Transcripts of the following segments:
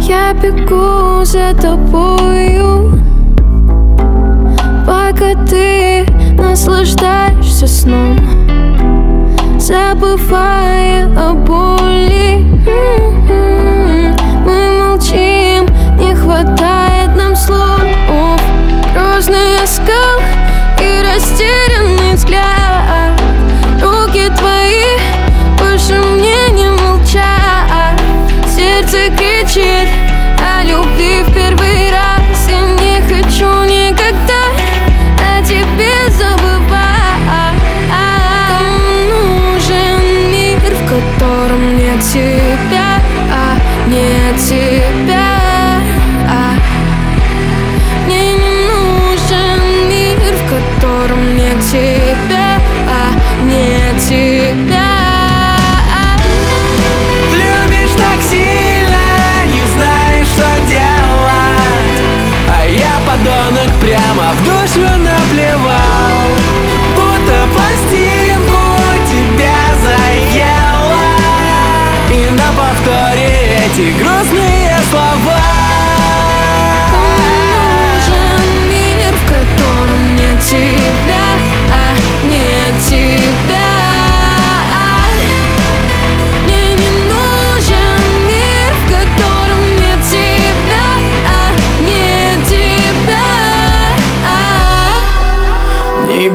Я бегу за тобою. Пока ты наслаждаешься сном котором нет тебя, а нет тебя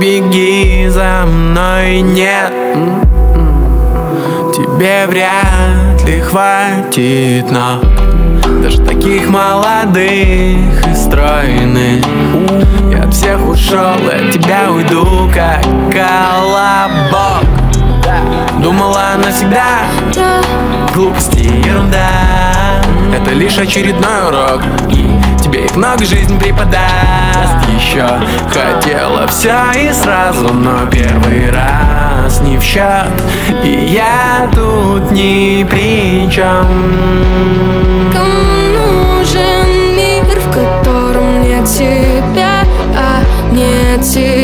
беги за мной, нет. Тебе вряд ли хватит, но Даже таких молодых и стройных. Я от всех ушел, от тебя уйду, как колобок. Думала навсегда, Да. глупости ерунда. Это лишь очередной урок И тебе их много жизнь преподаст Еще хотела все и сразу Но первый раз не в счет И я тут ни при чем Кому нужен мир, в котором нет тебя, а нет тебя?